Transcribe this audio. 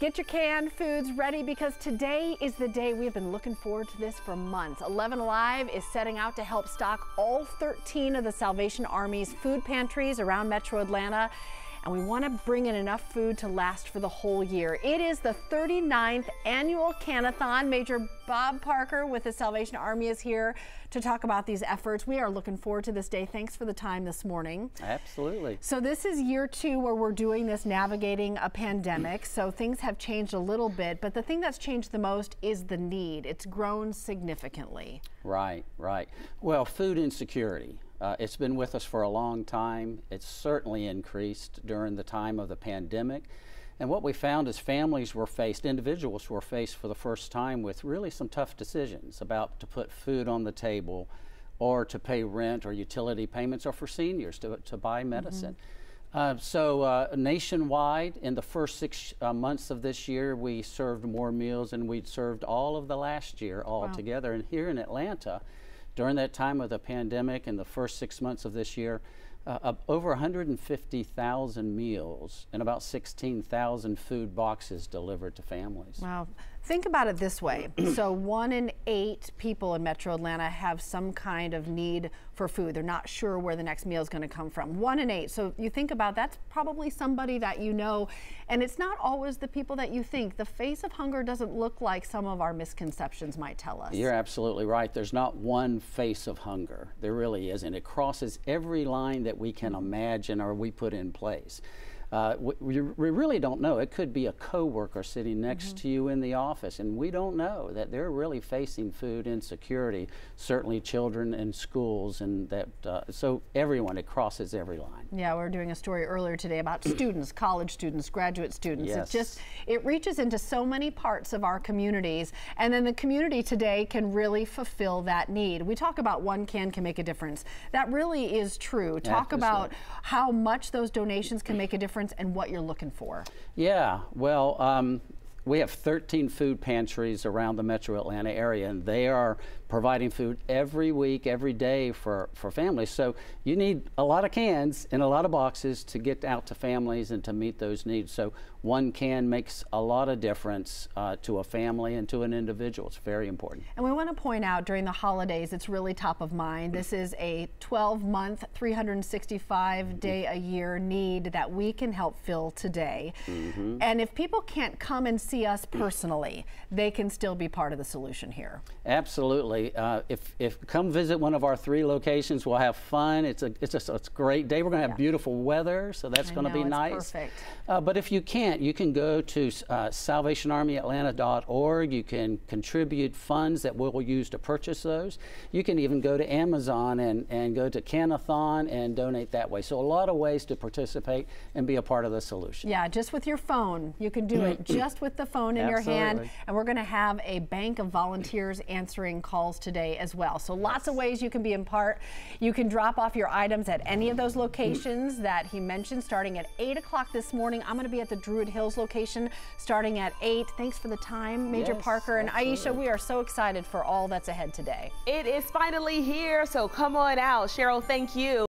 Get your canned foods ready because today is the day we've been looking forward to this for months. 11 Alive is setting out to help stock all 13 of the Salvation Army's food pantries around Metro Atlanta and we want to bring in enough food to last for the whole year. It is the 39th annual Can-A-Thon. Major Bob Parker with the Salvation Army is here to talk about these efforts. We are looking forward to this day. Thanks for the time this morning. Absolutely. So this is year two where we're doing this navigating a pandemic. So things have changed a little bit, but the thing that's changed the most is the need. It's grown significantly. Right, right. Well, food insecurity. Uh, it's been with us for a long time. It's certainly increased during the time of the pandemic. And what we found is families were faced, individuals were faced for the first time with really some tough decisions about to put food on the table or to pay rent or utility payments or for seniors to, to buy mm-hmm. medicine. Mm -hmm. uh, so uh, nationwide, in the first six uh, months of this year, we served more meals than we'd served all of the last year all wow. together. And here in Atlanta, during that time of the pandemic and the first six months of this year, uh, over 150,000 meals and about 16,000 food boxes delivered to families. Wow. Think about it this way. so one in eight people in Metro Atlanta have some kind of need for food. They're not sure where the next meal is going to come from. One in eight. So you think about that's probably somebody that you know. And it's not always the people that you think. The face of hunger doesn't look like some of our misconceptions might tell us. You're absolutely right. There's not one face of hunger. There really isn't. It crosses every line that we can imagine or we put in place. Uh, we, we, really don't know. It could be a coworker sitting next mm -hmm. to you in the office, and we don't know that they're really facing food insecurity. Certainly, children in schools, and that uh, so everyone it crosses every line. Yeah, we are doing a story earlier today about students, college students, graduate students. Yes. It just it reaches into so many parts of our communities, and then the community today can really fulfill that need. We talk about one can can make a difference. That really is true. Talk yeah, about how much those donations can make a difference difference and what you're looking for? Yeah, well, um, we have 13 food pantries around the metro Atlanta area, and they are providing food every week, every day for, for families. So you need a lot of cans and a lot of boxes to get out to families and to meet those needs. So one can makes a lot of difference uh, to a family and to an individual. It's very important. And we want to point out during the holidays, it's really top of mind. This is a 12 month, 365 day a year need that we can help fill today. Mm -hmm. And if people can't come and see us personally, they can still be part of the solution here. Absolutely. Uh, if, if come visit one of our three locations, we'll have fun. It's a it's just it's a great day. We're going to have yeah. beautiful weather, so that's going to be nice. Perfect. Uh, but if you can't, you can go to uh, SalvationArmyAtlanta.org. You can contribute funds that we'll use to purchase those. You can even go to Amazon and and go to Can-A-Thon and donate that way. So a lot of ways to participate and be a part of the solution. Yeah, just with your phone, you can do it just with the phone in Absolutely. your hand. And we're going to have a bank of volunteers answering calls today as well. So lots of ways you can be in part. You can drop off your items at any of those locations that he mentioned starting at 8 o'clock this morning. I'm going to be at the Druid Hills location starting at 8. Thanks for the time, Major yes, Parker. And absolutely. Aisha, we are so excited for all that's ahead today. It is finally here, so come on out. Cheryl, thank you.